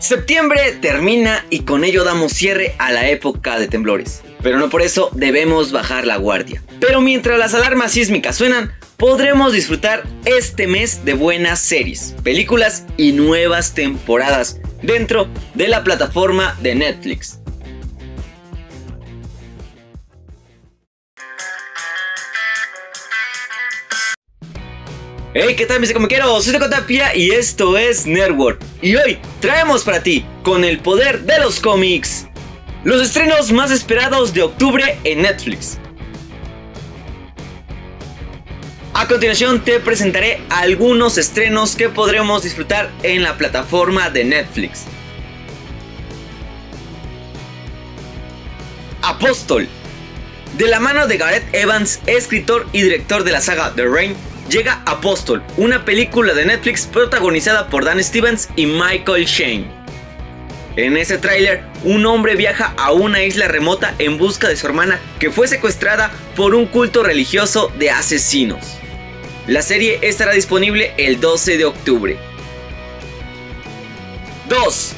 Septiembre termina y con ello damos cierre a la época de temblores. Pero no por eso debemos bajar la guardia. Pero mientras las alarmas sísmicas suenan, podremos disfrutar este mes de buenas series, películas y nuevas temporadas dentro de la plataforma de Netflix. Hey, ¿qué tal mis comiqueros? Soy Tapia y esto es Nerdworld. Y hoy traemos para ti, con el poder de los cómics, los estrenos más esperados de octubre en Netflix. A continuación te presentaré algunos estrenos que podremos disfrutar en la plataforma de Netflix. Apóstol. De la mano de Gareth Evans, escritor y director de la saga The Rain, llega Apóstol, una película de Netflix protagonizada por Dan Stevens y Michael Shane. En ese tráiler, un hombre viaja a una isla remota en busca de su hermana que fue secuestrada por un culto religioso de asesinos. La serie estará disponible el 12 de octubre. 2.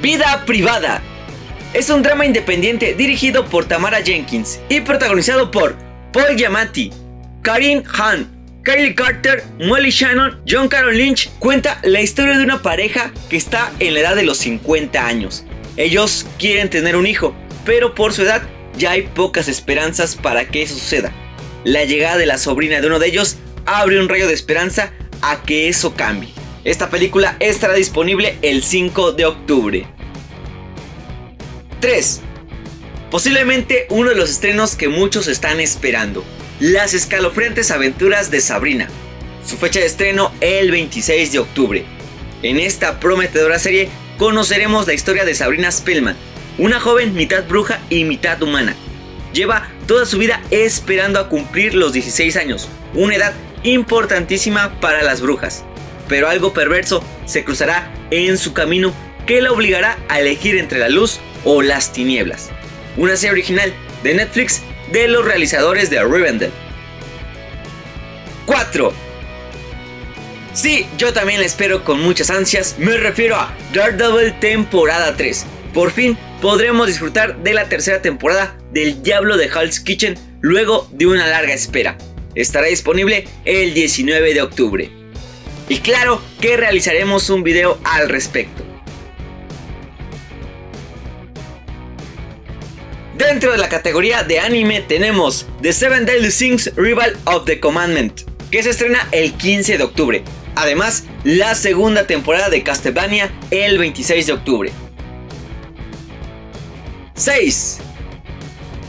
Vida privada. Es un drama independiente dirigido por Tamara Jenkins y protagonizado por Paul Giamatti, Karin Han, Kylie Carter, Molly Shannon, John Carroll Lynch cuenta la historia de una pareja que está en la edad de los 50 años. Ellos quieren tener un hijo, pero por su edad ya hay pocas esperanzas para que eso suceda. La llegada de la sobrina de uno de ellos abre un rayo de esperanza a que eso cambie. Esta película estará disponible el 5 de octubre. 3. Posiblemente uno de los estrenos que muchos están esperando. Las escalofriantes aventuras de Sabrina. Su fecha de estreno el 26 de octubre. En esta prometedora serie conoceremos la historia de Sabrina Spellman, una joven mitad bruja y mitad humana. Lleva toda su vida esperando a cumplir los 16 años, una edad importantísima para las brujas. Pero algo perverso se cruzará en su camino que la obligará a elegir entre la luz o las tinieblas. Una serie original de Netflix de los realizadores de Rivendell. 4. Sí, yo también la espero con muchas ansias, me refiero a Daredevil temporada 3. Por fin podremos disfrutar de la tercera temporada del Diablo de Hell's Kitchen luego de una larga espera. Estará disponible el 19 de octubre. Y claro que realizaremos un video al respecto. Dentro de la categoría de anime tenemos The Seven Deadly Sins Rival of the Commandment, que se estrena el 15 de octubre. Además, la segunda temporada de Castlevania el 26 de octubre. 6.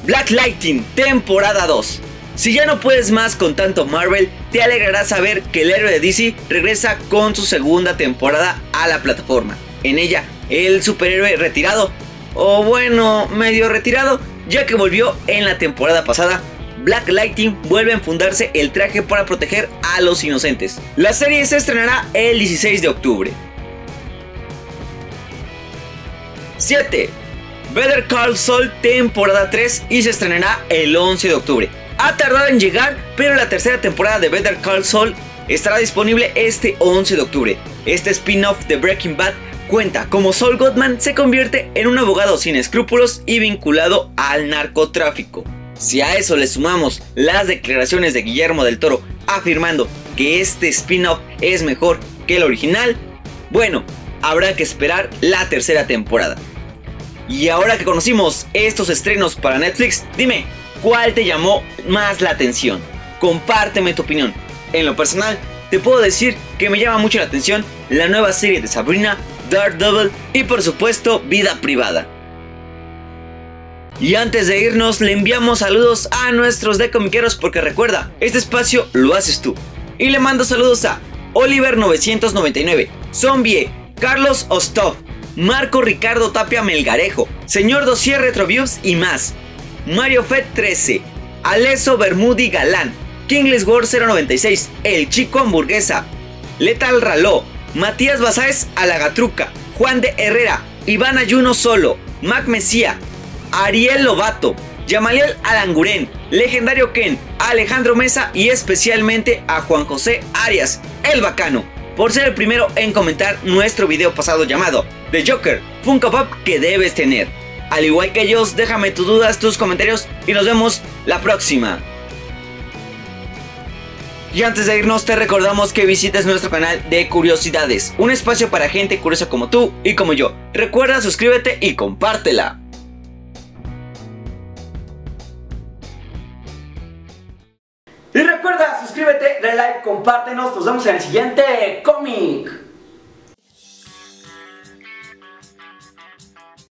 Black Lightning, temporada 2. Si ya no puedes más con tanto Marvel, te alegrará saber que el héroe de DC regresa con su segunda temporada a la plataforma. En ella, el superhéroe retirado o bueno, medio retirado, ya que volvió en la temporada pasada. Black Lightning vuelve a enfundarse el traje para proteger a los inocentes. La serie se estrenará el 16 de octubre. 7. Better Call Saul temporada 3 y se estrenará el 11 de octubre. Ha tardado en llegar, pero la tercera temporada de Better Call Saul estará disponible este 11 de octubre. Este spin-off de Breaking Bad cuenta cómo Saul Goodman se convierte en un abogado sin escrúpulos y vinculado al narcotráfico. Si a eso le sumamos las declaraciones de Guillermo del Toro afirmando que este spin-off es mejor que el original, bueno, habrá que esperar la tercera temporada. Y ahora que conocimos estos estrenos para Netflix, dime, ¿cuál te llamó más la atención? Compárteme tu opinión. En lo personal, te puedo decir que me llama mucho la atención la nueva serie de Sabrina Daredevil y por supuesto vida privada. Y antes de irnos le enviamos saludos a nuestros decomiqueros porque recuerda, este espacio lo haces tú. Y le mando saludos a Oliver999, Zombie, Carlos Ostov, Marco Ricardo Tapia Melgarejo, Señor Dosier Retroviews y más. Mario Fed 13, Aleso Bermudi Galán, Kingless War 096, El Chico Hamburguesa, Letal Raló, Matías Basáez Alagatruca, Juan de Herrera, Iván Ayuno Solo, Mac Mesía, Ariel Lobato, Yamaliel Alanguren, Legendario Ken, Alejandro Mesa y especialmente a Juan José Arias, el bacano. por ser el primero en comentar nuestro video pasado llamado The Joker, Funko Pop que debes tener. Al igual que ellos, déjame tus dudas, tus comentarios y nos vemos la próxima. Y antes de irnos te recordamos que visites nuestro canal de curiosidades, un espacio para gente curiosa como tú y como yo. Recuerda suscríbete y compártela. Y recuerda, suscríbete, dale like, compártenos, nos vemos en el siguiente cómic.